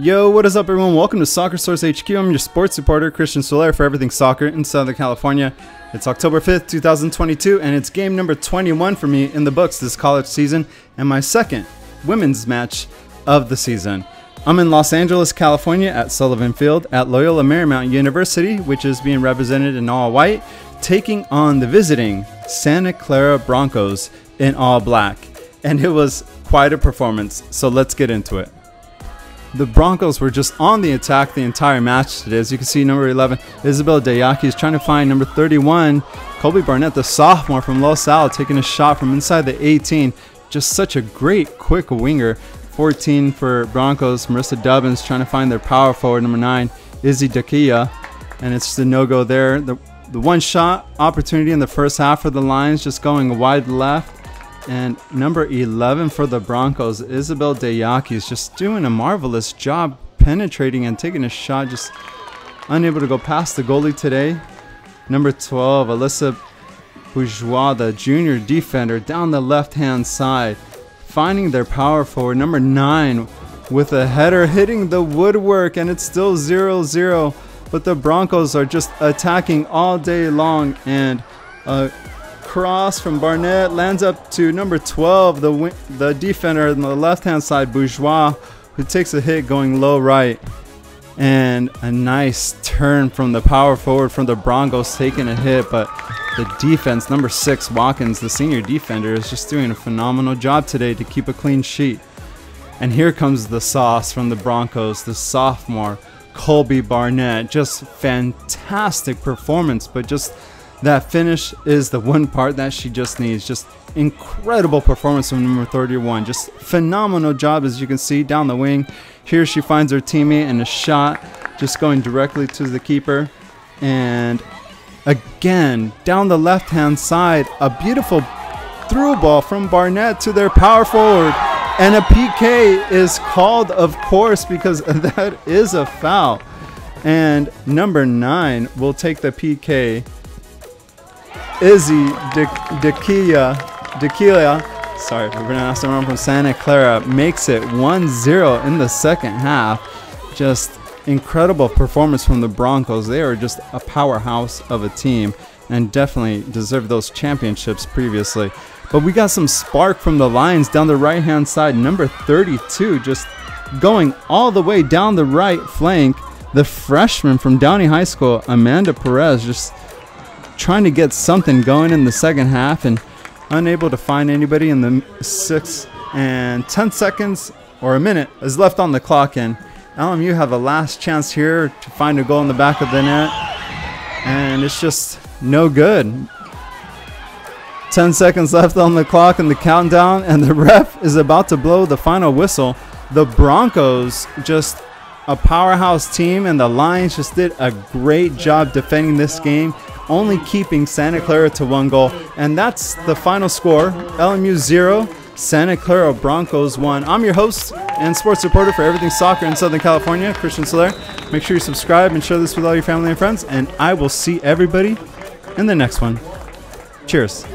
Yo, what is up, everyone? Welcome to Soccer Source HQ. I'm your sports reporter, Cristian Soler, for everything soccer in Southern California. It's October 5th, 2022, and it's game number 21 for me in the books this college season, and my second women's match of the season. I'm in Los Angeles, California at Sullivan Field at Loyola Marymount University, which is being represented in all white, taking on the visiting Santa Clara Broncos in all black. And it was quite a performance, so let's get into it. The Broncos were just on the attack the entire match today. As you can see, number 11, Isabel Dayaki is trying to find number 31, Kobe Barnett, the sophomore from Los Al, taking a shot from inside the 18. Just such a great, quick winger. 14 for Broncos. Marissa Dubbins trying to find their power forward, number 9, Izzy Dakia. And it's just a no go there. The, the one shot opportunity in the first half for the Lions, just going wide left. And number 11 for the Broncos, Isabel Dayaki is just doing a marvelous job penetrating and taking a shot, just unable to go past the goalie today. Number 12, Alyssa Bourgeois, the junior defender, down the left hand side, finding their power forward. Number 9 with a header hitting the woodwork, and it's still 0 0. But the Broncos are just attacking all day long, and cross from Barnett lands up to number 12, the the defender on the left-hand side, Bourgeois, who takes a hit going low right. And a nice turn from the power forward from the Broncos taking a hit, but the defense, number six, Watkins, the senior defender, is just doing a phenomenal job today to keep a clean sheet. And here comes the sauce from the Broncos, the sophomore, Colby Barnett. Just fantastic performance, but just that finish is the one part that she just needs. Just incredible performance from number 31. Just phenomenal job as you can see down the wing. Here she finds her teammate and a shot just going directly to the keeper. And again, down the left hand side, a beautiful through ball from Barnett to their power forward. And a PK is called, of course, because that is a foul. And number nine will take the PK Izzy Dequilla, Dequilla, sorry if I pronounced it wrong, from Santa Clara, makes it 1-0 in the second half. Just incredible performance from the Broncos. They are just a powerhouse of a team and definitely deserved those championships previously. But we got some spark from the Lions down the right hand side. Number 32 just going all the way down the right flank. The freshman from Downey High School, Amanda Perez, just trying to get something going in the second half and unable to find anybody in the six and 10 seconds or a minute is left on the clock. And LMU have a last chance here to find a goal in the back of the net. And it's just no good. 10 seconds left on the clock and the countdown and the ref is about to blow the final whistle. The Broncos just a powerhouse team and the Lions just did a great job defending this game only keeping Santa Clara to one goal. And that's the final score LMU 0, Santa Clara Broncos 1. I'm your host and sports reporter for everything soccer in Southern California, Cristian Soler. Make sure you subscribe and share this with all your family and friends, and I will see everybody in the next one. Cheers.